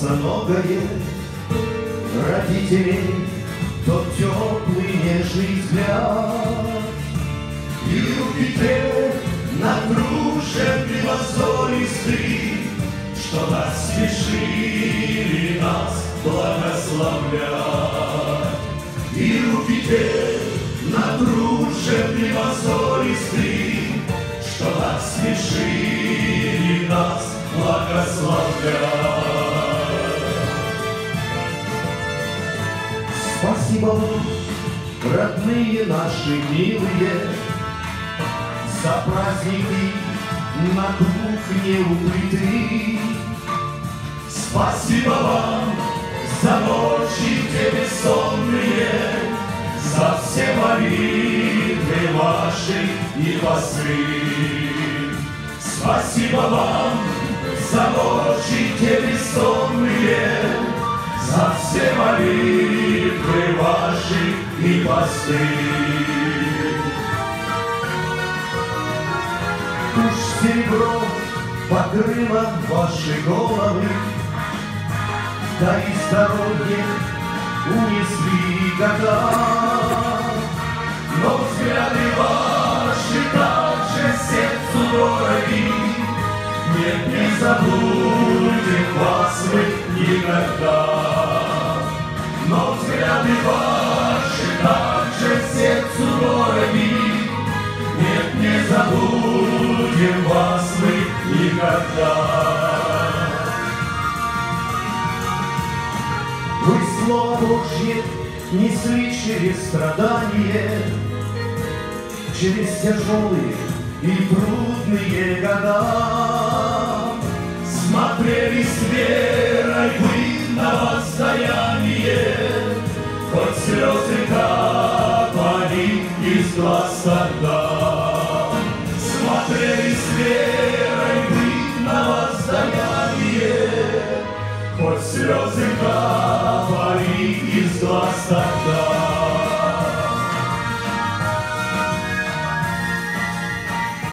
босоногое Родителей тот теплый нежный взгляд. Юпитер на круже белозолистый Что рассмешили нас благословлять. Юпитер на круже белозолистый Что рассмешили нас благословлять Спасибо родные наши милые, За праздники на кухне укрыты. Спасибо вам за ночи те бессонные, За все молитвы ваши и посты. Спасибо вам за ночи те бессонные, и посты. Пусть серебро покрыло ваши головы, Да и здоровье унесли года. Но взгляды ваши также сердцу дороги, Нет, не забудем вас мы никогда. Но взгляды ваши тепло Божье несли через страдания, через тяжелые и трудные года. Смотрели с верой вы на воздаяние, Хоть слезы капали из глаз тогда. Смотрели с верой вы на воздаяние, Хоть слезы капали sun goes.